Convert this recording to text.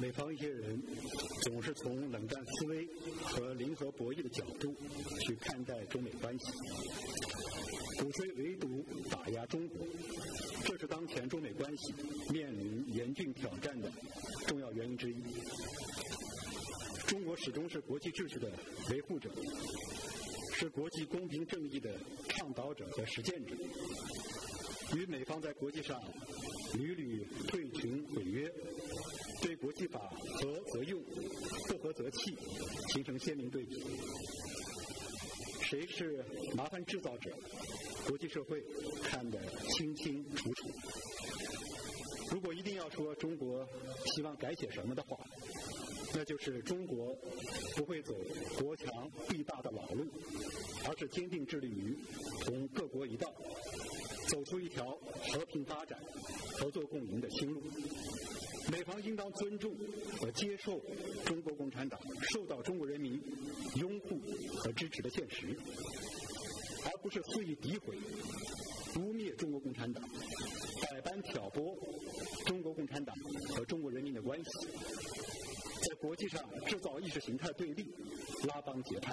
美方一些人总是从冷战思维和零和博弈的角度去看待中美关系，鼓吹围堵打压中国，这是当前中美关系面临严峻挑战的重要原因之一。中国始终是国际秩序的维护者，是国际公平正义的倡导者和实践者，与美方在国际上屡屡退群毁约。对国际法合则用，和则气，形成鲜明对比。谁是麻烦制造者？国际社会看得清清楚楚。如果一定要说中国希望改写什么的话，那就是中国不会走国强必大的老路，而是坚定致力于同各国一道，走出一条和平发展、合作共赢的新路。当尊重和接受中国共产党受到中国人民拥护和支持的现实，而不是肆意诋毁、污蔑中国共产党，百般挑拨中国共产党和中国人民的关系，在国际上制造意识形态对立、拉帮结派。